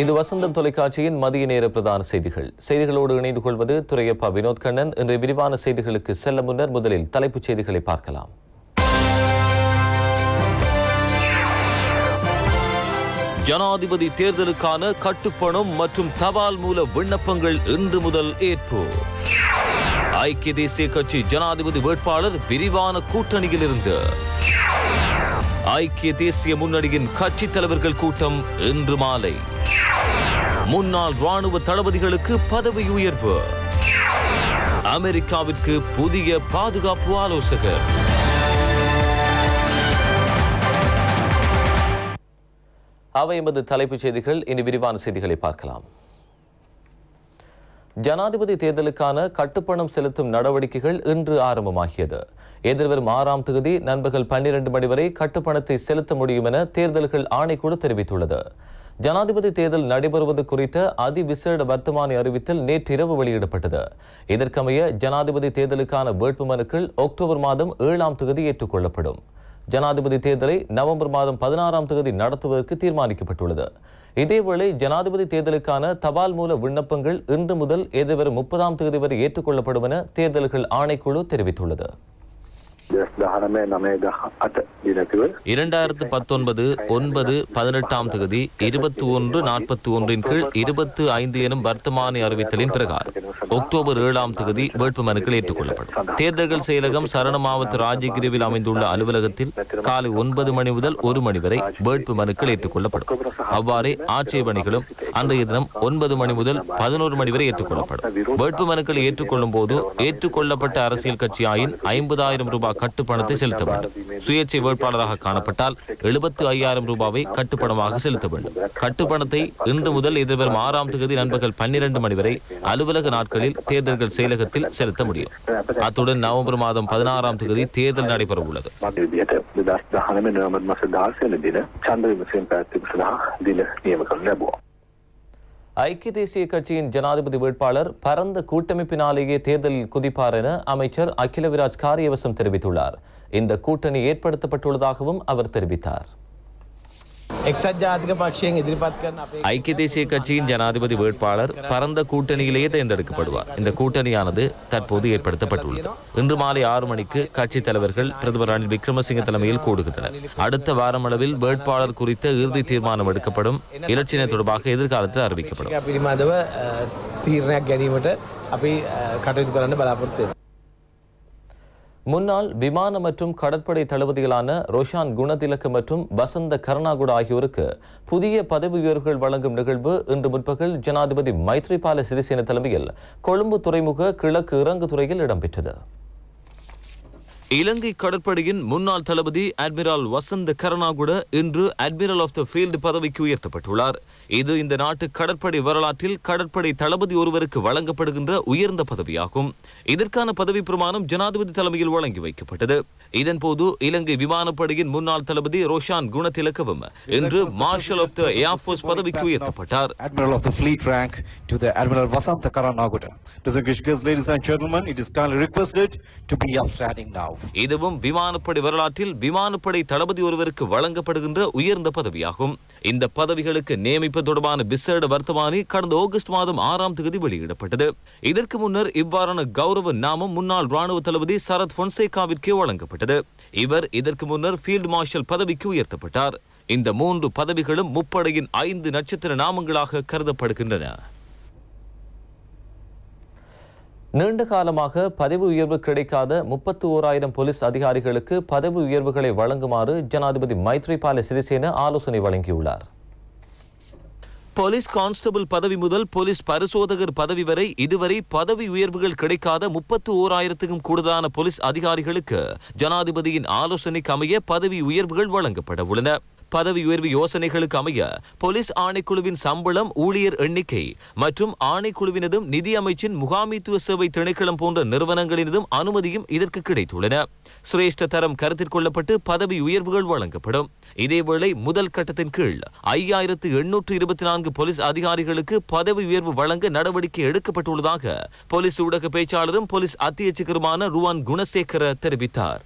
இது வசந்தம் தொலைக்காட்சியின் மதிய நேர பிரதான செய்திகள். செய்திகளோடு இணைந்து கொள்வது துரையப்பா வினோத் கண்ணன். இன்று விரிவான செய்திகளுக்கு செல்ல முன்னர் முதலில் தலைப்புச் செய்திகளை பார்க்கலாம். ஜனாதிபதி தேர்தலுக்கான கட்டுப்பணம் மற்றும் தபால் மூல விண்ணப்பங்கள் இன்று முதல் ஏற்பு. ஐக்கிய தேசிய கட்சி ஜனாதிபதி வேட்பாளர் விரிவான கூட்டணியில் இருந்து ஐக்கிய தேசிய முன்னணியின் கட்சி தலைவர்கள் கூட்டம் இன்று மாலை. முன்னாள் ராணுவ தளபதிகளுக்கு பதவி உயர்வு. அமெரிக்காவிற்கு புதிய பாதுகாப்பு ஆலோசகர். அவை எமது தலைப்புச் செய்திகள். இனி விரிவான செய்திகளை பார்க்கலாம். ஜனாதிபதி தேர்தலுக்கான கட்டுப்பணம் செலுத்தும் நடவடிக்கைகள் இன்று ஆரம்பமாகியது. எதிர்வரும் ஆறாம் தேதி நண்பகல் பன்னிரண்டு மணி வரை கட்டுப்பணத்தை செலுத்த முடியும் என தேர்தல்கள் ஆணைக்குழு தெரிவித்துள்ளது. ஜனாதிபதி தேர்தல் நடைபெறுவது குறித்த அதிவிசேட வர்த்தமானி அறிவித்தல் நேற்றிரவு வெளியிடப்பட்டது. இதற்கமைய ஜனாதிபதி தேர்தலுக்கான வேட்புமனுக்கள் அக்டோபர் மாதம் ஏழாம் தேதி ஏற்றுக்கொள்ளப்படும் ஜனாதிபதி தேர்தலை நவம்பர் மாதம் பதினாறாம் தேதி நடத்துவதற்கு தீர்மானிக்கப்பட்டுள்ளது. இதேவேளை ஜனாதிபதி தேர்தலுக்கான தபால் மூல விண்ணப்பங்கள் இன்று முதல் எதிர்வரும் முப்பதாம் தேதி வரை ஏற்றுக்கொள்ளப்படும் என தேர்தல்கள் ஆணைக்குழு தெரிவித்துள்ளது. இரண்டாயிரத்து பத்தொன்பது ஒன்பது பதினெட்டாம் தொகுதி இருபத்தி ஒன்று நாற்பத்தி ஒன்றின் கீழ் இருபத்தி ஐந்து எனும் வர்த்தமானி அறிவித்தலின் பிரகாரம் அக்டோபர் ஏழாம் தேதி வேட்புமனுக்கள் ஏற்றுக்கொள்ளப்படும். தேர்தல்கள் செயலகம் சரண மாவட்ட ராஜகிரிவில் அமைந்துள்ள அலுவலகத்தில் காலை ஒன்பது மணி முதல் ஒரு மணி வரை வேட்பு மனுக்கள் ஏற்றுக்கொள்ளப்படும். அவ்வாறே ஆட்சேபணிகளும் அன்றைய தினம் ஒன்பது மணி முதல் பதினோரு மணி வரை ஏற்றுக்கொள்ளப்படும் வேட்பு மனுக்களை ஏற்றுக்கொள்ளும் போது ஏற்றுக்கொள்ளப்பட்ட அரசியல் கட்சியாயின் ஐம்பதாயிரம் ரூபாய் கட்டுப்பணத்தை செலுத்த வேண்டும் சுயேட்சை வேட்பாளராக காணப்பட்டால் எழுபத்து ஐயாயிரம் ரூபாவை கட்டுப்பணமாக செலுத்த வேண்டும் கட்டுப்பணத்தை இன்று முதல் எதிர்வரும் ஆறாம் தேதி நண்பகல் பன்னிரண்டு மணி வரை அலுவலக நாட்களில் தேர்தல்கள் செயலகத்தில் செலுத்த முடியும் அத்துடன் நவம்பர் மாதம் பதினாறாம் தேதி தேர்தல் நடைபெற உள்ளது මගේ විදිහට දෙදස් දහනම නවමත් මස දාසයන දින චන්ද විමසයෙන් පැත්තිම සඳහා දින නියම කරන ලැබවා. ஐக்கிய தேசிய கட்சியின் ஜனாதிபதி வேட்பாளர் பரந்த கூட்டமைப்பினாலேயே தேர்தலில் குதிப்பார் என அமைச்சர் அகிலவிராஜ் காரியவசம் தெரிவித்துள்ளார். இந்த கூட்டணி ஏற்படுத்தப்பட்டுள்ளதாகவும் அவர் தெரிவித்தார். එක්සත් ජාතික පක්ෂයෙන් ඉදිරිපත් කරන අපේ ஐக்கிய தேசிய கட்சியின் ஜனாதிபதி வேட்பாளர் பரந்த கூட்டணியிலேயே தேர்ந்தெடுக்கப்படுவார் இந்த கூட்டணியானது தற்போது ஏற்படுத்தப்பட்டுள்ளது இன்று மாலை ஆறு மணிக்கு கட்சித் தலைவர்கள் பிரதமர் ரணில் விக்ரமசிங்க தலைமையில் கூடுகின்றனர் அடுத்த வாரமளவில் வேட்பாளர் குறித்த இறுதி தீர்மானம் எடுக்கப்படும் இலச்சினை தொடர்பாக எதிர்காலத்தில் அறிவிக்கப்படும் ටිකක් පිළිබඳව අ, තීරණයක් ගැනීමට අපි අ, කටයුතු කරන්න බලාපොරොත්තු වෙනවා. முன்னாள் விமான மற்றும் கடற்படை தளபதிகளான ரோஷான் குணதிலக்கு மற்றும் வசந்த கருணாகுட ஆகியோருக்கு புதிய பதவி உயர்வுகள் வழங்கும் நிகழ்வு இன்று முற்பகல் ஜனாதிபதி மைத்ரிபால சிறிசேன தலைமையில் கொழும்பு துறைமுக கிழக்கு இறங்கு துறையில் இடம்பெற்றது. இலங்கை கடற்படையின் முன்னாள் தளபதி அட்மிரல் வசந்த் கருணாகுட இன்று அட்மிரல் ஆஃப் த ஃபீல்டு பதவிக்கு உயர்த்தப்பட்டுள்ளார் இது இந்த நாட்டு கடற்படை வரலாற்றில் கடற்படை தளபதி ஒருவருக்கு வழங்கப்படுகின்ற உயர்ந்த பதவியாகும் இதற்கான பதவி பிரமாணம் ஜனாதிபதி தலைமையில் வழங்கி வைக்கப்பட்டது இதன்போது இலங்கை விமானப்படையின் முன்னாள் தளபதி ரோஷான் குணதிலக்கவும் இன்று மார்ஷல் ஆஃப் த ஏர்ஃபோர்ஸ் பதவிக்கு உயர்த்தப்பட்டார் Admiral of the Fleet rank to the Admiral Vasanta Karanaguda. Distinguished guests, ladies and gentlemen, it is kindly requested to be upstanding now. இதுவும் விமானப்படை வரலாற்றில் விமானப்படை தளபதி ஒருவருக்கு வழங்கப்படுகின்ற உயர்ந்த பதவியாகும். இந்த பதவிகளுக்கு நியமிப்பு தொடர்பான விசேட வர்த்தமானி கடந்த ஆகஸ்ட் மாதம் ஆறாம் தேதி வெளியிடப்பட்டது. இதற்கு முன்னர் இவ்வாறான கௌரவ நாமம் முன்னாள் ராணுவ தளபதி சரத் பொன்சேகாவிற்கே வழங்கப்பட்டது. இவர் இதற்கு முன்னர் ஃபீல்டு மார்ஷல் பதவிக்கு உயர்த்தப்பட்டார். இந்த மூன்று பதவிகளும் முப்படையின் ஐந்து நட்சத்திர நாமங்களாக கருதப்படுகின்றன. நீண்ட காலமாக பதவி உயர்வு கிடைக்காத முப்பத்தி ஓராயிரம் போலீஸ் அதிகாரிகளுக்கு பதவி உயர்வுகளை வழங்குமாறு ஜனாதிபதி மைத்ரிபால சிறிசேன ஆலோசனை வழங்கியுள்ளார். போலீஸ் கான்ஸ்டபிள் பதவி முதல் போலீஸ் பரிசோதகர் பதவி வரை இதுவரை பதவி உயர்வுகள் கிடைக்காத முப்பத்து ஓராயிரத்துக்கும் கூடுதலான போலீஸ் அதிகாரிகளுக்கு ஜனாதிபதியின் ஆலோசனைக்கு அமைய பதவி உயர்வுகள் வழங்கப்பட உள்ளன. பதவி உயர்வு யோசனைகளுக்கு அமைய போலீஸ் ஆணைக்குழுவின் சம்பளம் ஊழியர் எண்ணிக்கை மற்றும் ஆணைக்குழுவினதும் நிதி அமைச்சின் முகாமித்துவ சேவை திணைக்களம் போன்ற நிறுவனங்களினதும் அனுமதியும் இதற்கு கிடைத்துள்ளன. சிரேஷ்ட தரம் கருத்தில் கொள்ளப்பட்டு பதவி உயர்வுகள் வழங்கப்படும். இதேவேளை முதல் கட்டத்தின் கீழ் ஐயாயிரத்து எண்ணூற்று இருபத்தி நான்கு போலீஸ் அதிகாரிகளுக்கு பதவி உயர்வு வழங்க நடவடிக்கை எடுக்கப்பட்டுள்ளதாக போலீஸ் ஊடக பேச்சாளரும் போலீஸ் அத்தியட்சகருமான ருவான் குணசேகர தெரிவித்தார்.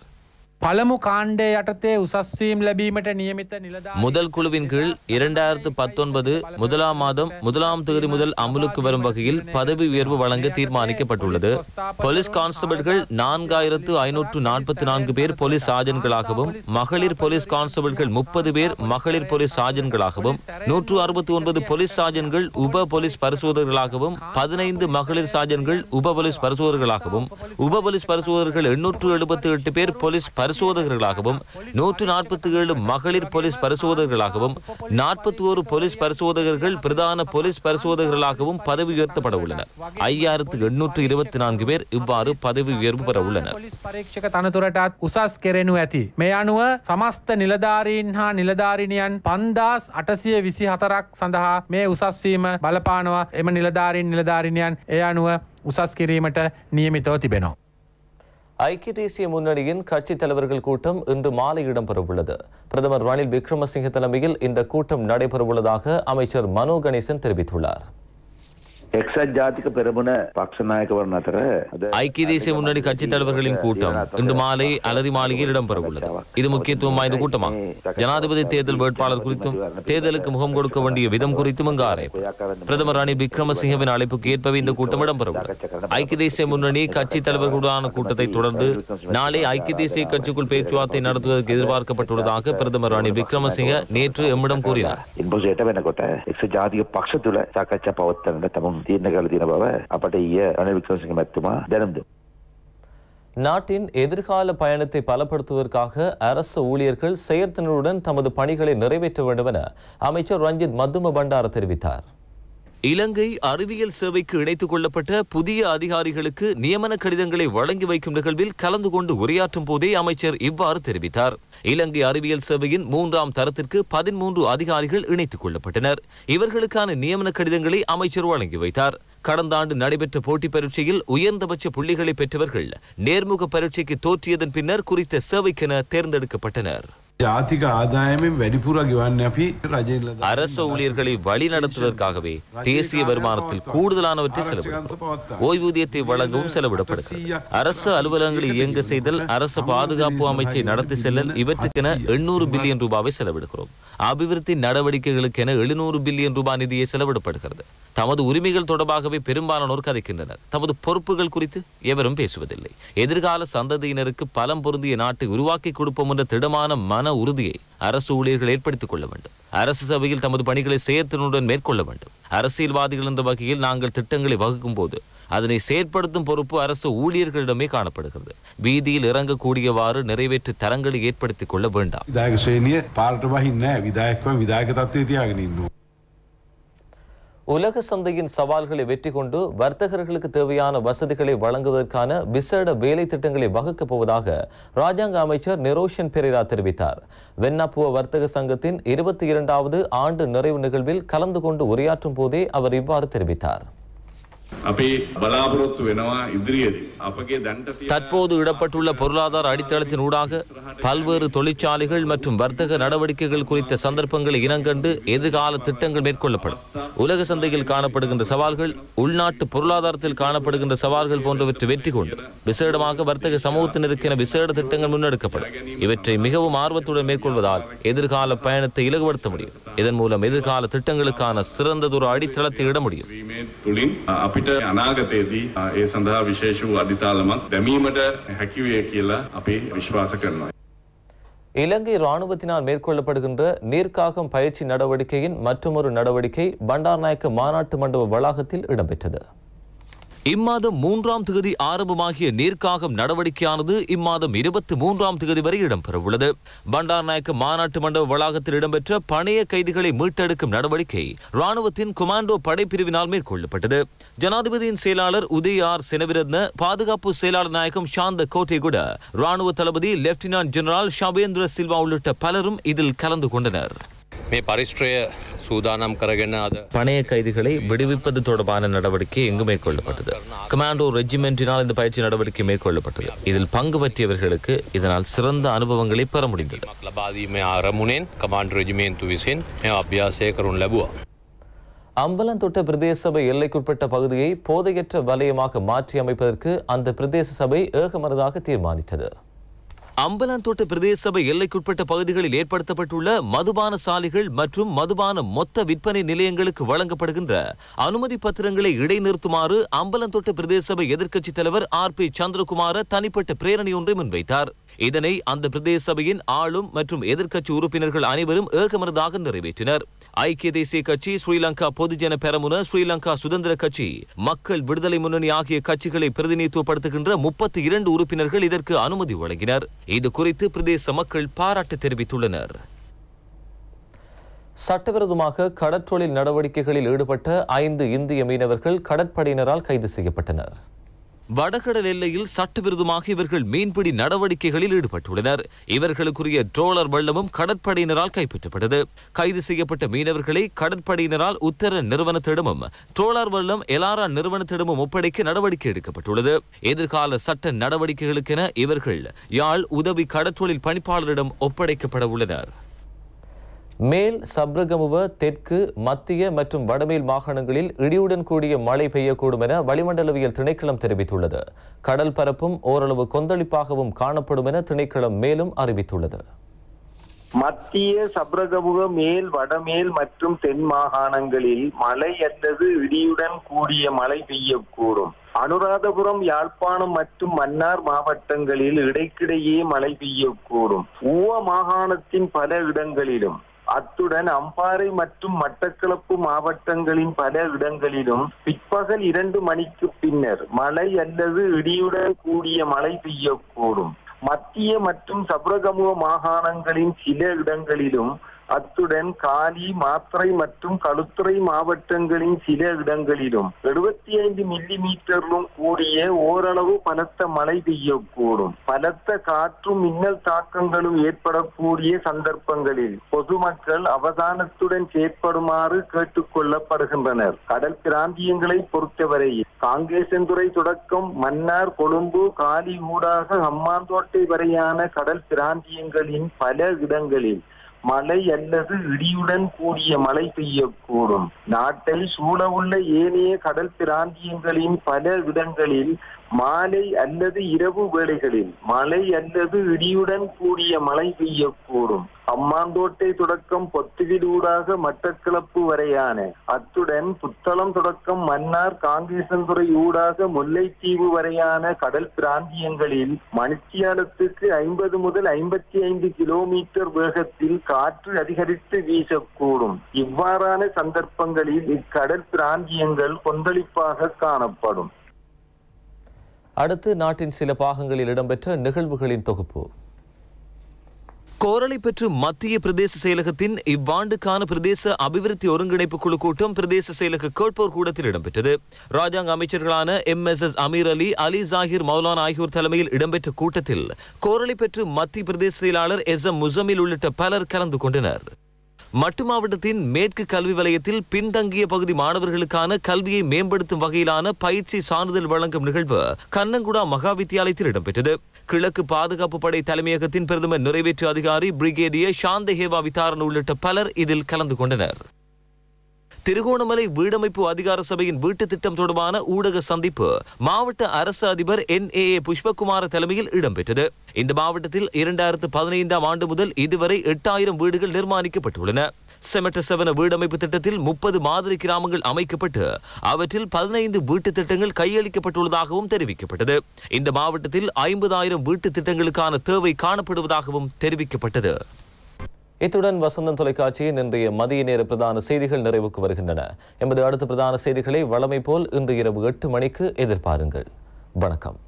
පළමු කාණ්ඩය යටතේ උසස්වීම් ලැබීමට නියමිත නිලධාරීන් முதல் குழுவின் கீழ் இரண்டாயிரத்து பத்தொன்பது முதலாம் மாதம் முதலாம் தேதி முதல் அமலுக்கு வரும் வகையில் பதவி உயர்வு வழங்க தீர்மானிக்கப்பட்டுள்ளது போலீஸ் கான்ஸ்டபிள்கள் நான்காயிரத்து ஐநூற்று நாற்பத்தி நான்கு பேர் போலீஸ் சார்ஜன்களாகவும் மகளிர் போலீஸ் கான்ஸ்டபிள்கள் முப்பது பேர் மகளிர் போலீஸ் சார்ஜன்களாகவும் நூற்று அறுபத்தி ஒன்பது போலீஸ் சார்ஜன்கள் உப போலீஸ் பரிசோதகர்களாகவும் பதினைந்து மகளிர் சார்ஜன்கள் உப போலீஸ் பரிசோதகர்களாகவும் உப போலீஸ் பரிசோதகர்கள் எண்ணூற்று எழுபத்தி எட்டு பேர் போலீஸ் பரிசோதகர்களாகவும் நூற்று நாற்பத்தி ஏழு மகளிர் போலீஸ் பரிசோதகர்களாகவும் நாற்பத்தி ஒரு போலீஸ் பரிசோதகர்கள் பிரதான போலீஸ் பரிசோதகர்களாகவும் பதவி உயர்த்தப்பட உள்ளனர் ஐயாயிரத்து எண்ணூற்று இருபத்தி நான்கு பேர் இவ்வாறு பதவி உயர்வு பெற உள்ளனர் පොලිස් පරීක්ෂක තනතුරටත් උසස් කෙරෙනු ඇති. මේ අනුව සමස්ත නිලධාරීන් හා නිලධාරිනියන් පන්දාස් අටසිය විසි හතරක් සඳහා මේ උසස්වීම බලපානවා එම නිලධාරීන් නිලධාරිනියන් ඒ අනුව උසස් කිරීමට නියමිතව තිබෙනවා. ஐக்கிய தேசிய முன்னணியின் கட்சித் தலைவர்கள் கூட்டம் இன்று மாலை இடம்பெறவுள்ளது. பிரதமர் ரணில் விக்ரமசிங்க தலைமையில் இந்த கூட்டம் நடைபெறவுள்ளதாக அமைச்சர் மனோ கணேசன் தெரிவித்துள்ளார். எக்ஸட் ஐக்கிய தேசிய முன்னணி கட்சித் தலைவர்களின் கூட்டம் இன்று மாலை அலரி மாளிகையில் இடம்பெறவுள்ளது. இது முக்கியத்துவம் வாய்ந்த கூட்டமாகும் ஜனாதிபதி தேர்தல் வேட்பாளர் குறித்தும் தேர்தலுக்கு முகம் கொடுக்க வேண்டிய விதம் குறித்தும் இங்கு ஆராய்வு. பிரதமர் ரணில் விக்ரமசிங்கவின் அழைப்புக்கு ஏற்பவே இந்த கூட்டம் இடம்பெறவுள்ளது. ஐக்கிய தேசிய முன்னணி கட்சித் தலைவர்களுடனான கூட்டத்தை தொடர்ந்து நாளை ஐக்கிய தேசிய கட்சிக்குள் பேச்சுவார்த்தை நடத்துவதற்கு எதிர்பார்க்கப்பட்டுள்ளதாக பிரதமர் ரணில் விக்ரமசிங்க நேற்று எம்மிடம் கூறினார். ஜாதிக பட்சத்துல சாக்கச்சா பவத்தன் தமிழ் තුළ සාකච්ඡා පවත්වන්නට තමුන් තීරණ කළ තියෙන බව අපට ඊය රනිල් වික්‍රමසිංහ මැතිතුමා දැනුම් දුන්නා. நாட்டின் எதிர்கால பயணத்தை பலப்படுத்துவதற்காக அரசு ஊழியர்கள் செயற்திறனுடன் தமது பணிகளை நிறைவேற்ற வேண்டும் என அமைச்சர் ரஞ்சித் மத்தும பண்டார தெரிவித்தார் இலங்கை அறிவியல் சேவைக்கு இணைத்துக் கொள்ளப்பட்ட புதிய அதிகாரிகளுக்கு நியமன கடிதங்களை வழங்கி வைக்கும் நிகழ்வில் கலந்து கொண்டு உரையாற்றும் போதே அமைச்சர் இவ்வாறு தெரிவித்தார். இலங்கை அறிவியல் சேவையின் மூன்றாம் தரத்திற்கு பதிமூன்று அதிகாரிகள் இணைத்துக் கொள்ளப்பட்டனர். இவர்களுக்கான நியமன கடிதங்களை அமைச்சர் வழங்கி வைத்தார். கடந்த ஆண்டு நடைபெற்ற போட்டிப் பரீட்சையில் உயர்ந்தபட்ச புள்ளிகளை பெற்றவர்கள் நேர்முக பரீட்சைக்கு தோற்றியதன் பின்னர் குறித்த சேவைக்கென தேர்ந்தெடுக்கப்பட்டனர். ஜாதிக ஆதாயமே வெளிப்புற கிவான்னபி ரஜையில் ஊழியர்களை வழி நடத்துவதற்காகவே தேசிய வருமானத்தில் கூடுதலானவற்றை செலவிடும் ஓய்வூதியத்தை வழங்கவும் செலவிடப்படுகிறது. அரசு அலுவலகங்களை இயங்க செய்தல் அரசு பாதுகாப்பு அமைச்சை நடத்தி செல்லல் இவற்றுக்கென எண்ணூறு பில்லியன் ரூபாவை செலவிடுகிறோம். அபிவிருத்தி நடவடிக்கைகளுக்கென எழுநூறு பில்லியன் ரூபாய் நிதியை செலவிடப்படுகிறது. தமது உரிமைகள் தொடர்பாகவே பெரும்பாலானோர் கதைக்கின்றனர். தமது பொறுப்புகள் குறித்து எவரும் பேசுவதில்லை. எதிர்கால சந்ததியினருக்கு பலம் பொருந்திய நாட்டை உருவாக்கி கொடுப்போம் என்ற திடமான மன உறுதியை அரசு ஊழியர்கள் ஏற்படுத்திக் கொள்ள வேண்டும். அரசு சபையில் தமது பணிகளை செயற்திறனுடன் மேற்கொள்ள வேண்டும். அரசியல்வாதிகள் என்ற வகையில் நாங்கள் திட்டங்களை வகுக்கும் போது அதனை செயற்படுத்தும் பொறுப்பு அரசு ஊழியர்களிடமே காணப்படுகிறது. வீதியில் இறங்கக்கூடியவாறு நிறைவேற்று தரங்களை ஏற்படுத்திக் கொள்ள வேண்டாம். உலக சந்தையின் சவால்களை வெற்றி கொண்டு வர்த்தகர்களுக்கு தேவையான வசதிகளை வழங்குவதற்கான விசேட வேலை திட்டங்களை வகுக்கப் போவதாக ராஜாங்க அமைச்சர் நிரோஷன் பெரேரா தெரிவித்தார். வெண்ணாப்புவ வர்த்தக சங்கத்தின் இருபத்தி இரண்டாவது ஆண்டு நிறைவு நிகழ்வில் கலந்து கொண்டு உரையாற்றும் போதே அவர் இவ்வாறு தெரிவித்தார். தற்போது இடப்பட்டுள்ள பொருளாதார அடித்தளத்தின் ஊடாக பல்வேறு தொழிற்சாலைகள் மற்றும் வர்த்தக நடவடிக்கைகள் குறித்த சந்தர்ப்பங்களை இனங்கண்டு எதிர்கால திட்டங்கள் மேற்கொள்ளப்படும். உலக சந்தையில் காணப்படுகின்ற சவால்கள் உள்நாட்டு பொருளாதாரத்தில் காணப்படுகின்ற சவால்கள் போன்றவற்றை வெற்றி கொண்டு விசேடமாக வர்த்தக சமூகத்தினருக்கென விசேட திட்டங்கள் முன்னெடுக்கப்படும். இவற்றை மிகவும் ஆர்வத்துடன் மேற்கொள்வதால் எதிர்கால பயணத்தை இலகுபடுத்த முடியும். இதன் மூலம் எதிர்கால திட்டங்களுக்கான சிறந்ததொரு அடித்தளத்தை இட முடியும். වීමේ තුළින් අ, අපිට අනාගතයේදී අ, ඒ සඳහා විශේෂ වූ අධිතාලමක් දැමීමට හැකිවේ කියලා අපි විශ්වාස කරනවා. இலங்கை ராணுவத்தினால் மேற்கொள்ளப்படுகின்ற நீர்க்காகம் பயிற்சி நடவடிக்கையின் மற்றொரு நடவடிக்கை பண்டார்நாயக்க மாநாட்டு மண்டப வளாகத்தில் இடம்பெற்றது இம்மாதம் மூன்றாம் தேதி ஆரம்பமாகிய நீர்க்காகம் நடவடிக்கையானது இம்மாதம் இருபத்தி மூன்றாம் தேதி வரை இடம்பெறவுள்ளது. பண்டார்நாயக்க மாநாட்டு மண்டப வளாகத்தில் இடம்பெற்ற பணைய கைதிகளை மீட்டெடுக்கும் நடவடிக்கை ராணுவத்தின் கொமாண்டோ படைப்பிரிவினால் மேற்கொள்ளப்பட்டது. ஜனாதிபதியின் செயலாளர் உதய் ஆர். செனவிரத்ன பாதுகாப்பு செயலாளர் நாயகம் சாந்த கோட்டேகுட ராணுவ தளபதி லெப்டினன்ட் ஜெனரல் ஷபேந்திர சில்வா உள்ளிட்ட பலரும் இதில் கலந்து கொண்டனர். මේ පරිශ්‍රය සූදානම් කරගෙන අද பணைய கைதிகளை விடுவிப்பது தொடர்பான நடவடிக்கை எங்கு மேற்கொள்ளப்பட்டது கமாண்டோ ரெஜிமெண்டினால் இந்த பயிற்சி நடவடிக்கை மேற்கொள்ளப்பட்டது இதில் பங்கு பற்றியவர்களுக்கு இதனால் சிறந்த அனுபவங்களை பெற முடிந்தது ලබාදීම ආරමුණෙන් කමාන්ඩ් රජිමේන්තු විසින් මෙ අභ්‍යාසය කරුන් ලැබවා. அம்பலந்தொட்ட பிரதேச சபை எல்லைக்குட்பட்ட பகுதியை போதையற்ற வலயமாக மாற்றி அமைப்பதற்கு அந்த பிரதேச சபை ஏகமனதாக தீர்மானித்தது அம்பலாந்தோட்ட பிரதேச சபை எல்லைக்குட்பட்ட பகுதிகளில் ஏற்படுத்தப்பட்டுள்ள மதுபான சாலைகள் மற்றும் மதுபான மொத்த விற்பனை நிலையங்களுக்கு வழங்கப்படுகின்ற அனுமதி பத்திரங்களை இடைநிறுத்துமாறு அம்பலந்தோட்ட பிரதேச சபை எதிர்க்கட்சித் தலைவர் ஆர் பி சந்திரகுமார தனிப்பட்ட பிரேரணை ஒன்றை முன்வைத்தார். இதனை அந்த பிரதேச சபையின் ஆளும் மற்றும் எதிர்க்கட்சி உறுப்பினர்கள் அனைவரும் ஏகமனதாக நிறைவேற்றினர். ஐக்கிய தேசிய கட்சி ஸ்ரீலங்கா பொதுஜன பெரமுன ஸ்ரீலங்கா சுதந்திர கட்சி மக்கள் விடுதலை முன்னணி ஆகிய கட்சிகளை பிரதிநிதித்துவப்படுத்துகின்ற முப்பத்தி இரண்டு உறுப்பினர்கள் இதற்கு அனுமதி வழங்கினர். இது குறித்து பிரதேச மக்கள் பாராட்டு தெரிவித்துள்ளனர். சட்டவிரோதமாக கடற்றொழில் நடவடிக்கைகளில் ஈடுபட்ட ஐந்து இந்திய மீனவர்கள் கடற்படையினரால் கைது செய்யப்பட்டனர். வடகடல் எல்லையில் சட்டவிரோதமாக இவர்கள் மீன்பிடி நடவடிக்கைகளில் ஈடுபட்டுள்ளனர். இவர்களுக்குரிய ட்ரோலர் வள்ளமும் கடற்படையினரால் கைப்பற்றப்பட்டது. கைது செய்யப்பட்ட மீனவர்களை கடற்படையினரால் உத்தர நிறுவனத்திடமும் ட்ரோலர் வள்ளம் எலாரா நிறுவனத்திடமும் ஒப்படைக்க நடவடிக்கை எடுக்கப்பட்டுள்ளது. எதிர்கால சட்ட நடவடிக்கைகளுக்கென இவர்கள் யாழ் உதவி கடற்றொழில் பணிப்பாளரிடம் ஒப்படைக்கப்பட உள்ளனர். மேல் சப்ரகமுவ தெற்கு மத்திய மற்றும் வடமேல் மாகாணங்களில் இடியுடன் கூடிய மழை பெய்யக்கூடும் என வளிமண்டலவியல் திணைக்களம் தெரிவித்துள்ளது. கடல் பரப்பும் ஓரளவு கொந்தளிப்பாகவும் காணப்படும் என திணைக்களம் மேலும் அறிவித்துள்ளது. மத்திய சப்ரகமுக மேல் வடமேல் மற்றும் தென் மாகாணங்களில் மழை அல்லது இடியுடன் கூடிய மழை பெய்யக்கூடும். அனுராதபுரம் யாழ்ப்பாணம் மற்றும் மன்னார் மாவட்டங்களில் இடைக்கிடையே மழை பெய்யக்கூடும். ஊவ மாகாணத்தின் பல இடங்களிலும் அத்துடன் அம்பாறை மற்றும் மட்டக்களப்பு மாவட்டங்களின் பல இடங்களிலும் பிற்பகல் இரண்டு மணிக்கு பின்னர் மழை அல்லது இடியுடன் கூடிய மழை பெய்யக்கூடும். மத்திய மற்றும் சபரகமுக மாகாணங்களின் சில இடங்களிலும் அத்துடன் காலி மாத்திரை மற்றும் களுத்துறை மாவட்டங்களின் சில இடங்களிலும் எழுபத்தி ஐந்து மில்லி மீட்டரிலும் கூடிய ஓரளவு பலத்த மழை பெய்யக்கூடும். பலத்த காற்றும் மின்னல் தாக்கங்களும் ஏற்படக்கூடிய சந்தர்ப்பங்களில் பொதுமக்கள் அவதானத்துடன் செயற்படுமாறு கேட்டுக் கொள்ளப்படுகின்றனர். கடல் பிராந்தியங்களை பொறுத்தவரையில் காங்கேசன்துறை தொடக்கம் மன்னார் கொழும்பு காலி ஊடாக ஹம்மாந்தோட்டை வரையான கடல் பிராந்தியங்களின் பல இடங்களில் மழை அல்லது இடியுடன் கூடிய மழை பெய்யக்கூடும். நாட்டை சூழவுள்ள ஏனைய கடல் பிராந்தியங்களின் பல இடங்களில் மாலை அல்லது இரவு வேளைகளில் மழை அல்லது இடியுடன் கூடிய மழை பெய்யக்கூடும். அம்மாந்தோட்டை தொடக்கம் பொத்துவிலூடாக மட்டக்கிளப்பு வரையான அத்துடன் புத்தளம் தொடக்கம் மன்னார் காங்கேசன்துறை ஊடாக முல்லைத்தீவு வரையான கடல் பிராந்தியங்களில் மணித்தியாலத்துக்கு ஐம்பது முதல் ஐம்பத்தி ஐந்து கிலோமீட்டர் வேகத்தில் காற்று அதிகரித்து வீசக்கூடும். இவ்வாறான சந்தர்ப்பங்களில் இக்கடல் பிராந்தியங்கள் கொந்தளிப்பாக காணப்படும். அடுத்து நாட்டின் சில பாகங்களில் இடம்பெற்ற நிகழ்வுகளின் தொகுப்பு. கோரளை பெற்று மத்திய பிரதேச செயலகத்தின் இவ்வாண்டுக்கான பிரதேச அபிவிருத்தி ஒருங்கிணைப்பு குழு கூட்டம் பிரதேச செயலக கேட்போர் கூடத்தில் இடம்பெற்றது. ராஜாங்க அமைச்சர்களான M S S Ameer Ali Ali Zahir Moulana ஆகியோர் தலைமையில் இடம்பெற்ற கூட்டத்தில் கோரளை பெற்று மத்திய பிரதேச செயலாளர் எஸ் எம் முசமில் உள்ளிட்ட பலர் கலந்து கொண்டனர். மட்டு மாவட்டத்தின் மேற்கு கல்வி வலயத்தில் பின்தங்கிய பகுதி மாணவர்களுக்கான கல்வியை மேம்படுத்தும் வகையிலான பயிற்சி சான்றிதழ் வழங்கும் நிகழ்வு கண்ணங்குடா மகா வித்தியாலயத்தில் இடம்பெற்றது. கிழக்கு பாதுகாப்பு படை தலைமையகத்தின் பிரதமர் நிறைவேற்று அதிகாரி பிரிகேடியர் சாந்தஹேவா விதாரன் உள்ளிட்ட பலர் இதில் கலந்து கொண்டனர். திருகோணமலை வீடமைப்பு அதிகார சபையின் வீட்டு திட்டம் தொடர்பான ஊடக சந்திப்பு மாவட்ட அரசு அதிபர் என் ஏ ஏ புஷ்பகுமார தலைமையில் இடம்பெற்றது. இந்த மாவட்டத்தில் இரண்டாயிரத்து பதினைந்தாம் ஆண்டு முதல் இதுவரை எட்டாயிரம் வீடுகள் நிர்மாணிக்கப்பட்டுள்ளன. செமட்ட செவன வீடமைப்பு திட்டத்தில் முப்பது மாதிரி கிராமங்கள் அமைக்கப்பட்டு அவற்றில் பதினைந்து வீட்டு திட்டங்கள் கையளிக்கப்பட்டுள்ளதாகவும் தெரிவிக்கப்பட்டது. இந்த மாவட்டத்தில் ஐம்பதாயிரம் வீட்டு திட்டங்களுக்கான தேவை காணப்படுவதாகவும் தெரிவிக்கப்பட்டது. இத்துடன் வசந்தம் தொலைக்காட்சியின் இன்றைய மதிய நேர பிரதான செய்திகள் நிறைவுக்கு வருகின்றன. எமது அடுத்த பிரதான செய்திகளை வளமை போல் இன்று இரவு எட்டு மணிக்கு எதிர்பாருங்கள். வணக்கம்.